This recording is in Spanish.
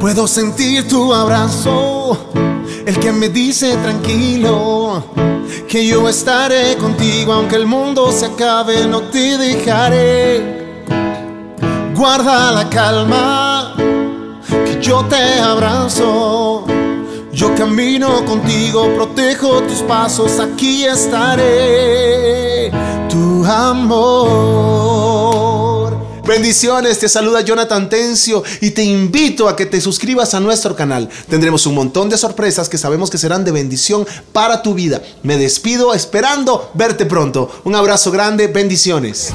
Puedo sentir tu abrazo, el que me dice tranquilo, que yo estaré contigo aunque el mundo se acabe, no te dejaré. Guarda la calma, que yo te abrazo. Yo camino contigo, protejo tus pasos, aquí estaré. Tu amor. Bendiciones, te saluda Jonathan Tencio y te invito a que te suscribas a nuestro canal. Tendremos un montón de sorpresas que sabemos que serán de bendición para tu vida. Me despido esperando verte pronto. Un abrazo grande, bendiciones.